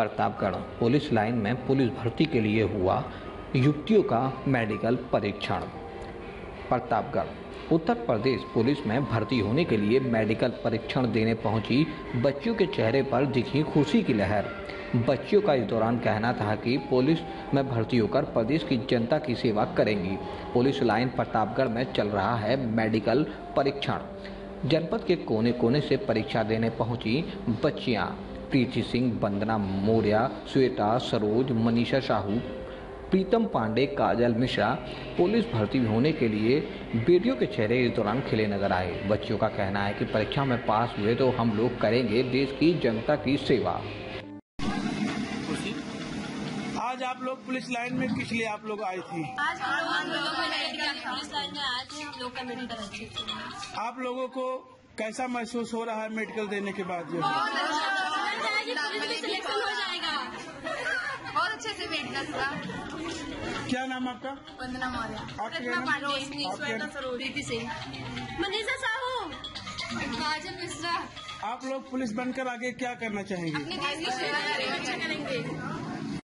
Pratapgarh, police line में police भर्ती के लिए हुआ युवतियों का मेडिकल परीक्षण। प्रतापगढ़, उत्तर प्रदेश पुलिस में भर्ती होने के लिए मेडिकल परीक्षण देने पहुँची बच्चियों के चेहरे पर दिखी खुशी की लहर। बच्चियों का इस दौरान कहना था कि पुलिस में भर्ती होकर प्रदेश की जनता की सेवा करेंगी। पुलिस लाइन प्रतापगढ़ में चल रहा है मेडिकल परीक्षण। जनपद के कोने कोने से परीक्षा देने पहुँची बच्चियाँ। प्रीति सिंह वंदना मौर्य श्वेता सरोज मनीषा साहू प्रीतम पांडे काजल मिश्रा पुलिस भर्ती होने के लिए बेटियों के चेहरे इस दौरान खिले नज़र आए। बच्चियों का कहना है कि परीक्षा में पास हुए तो हम लोग करेंगे देश की जनता की सेवा। आज आप लोग पुलिस लाइन में किस लिए आप लोग आई थी? आज हम लोग हम लोगों को मेडिकल पुलिस लाइन में आज हम लोग का मेडिकल अच्छे से हुआ। आप लोगों को कैसा महसूस हो रहा है मेडिकल देने के बाद? जो बहुत अच्छा है हो जाएगा। बहुत अच्छे से वेट क्या नाम आपका? वंदना मौर्य। और नाम? पांडे सरोज प्रीति सिंह। मनीषा साहू। काजल मिश्रा। आप लोग पुलिस बनकर आगे क्या करना चाहेंगे? अपने देश की सेवा करेंगे।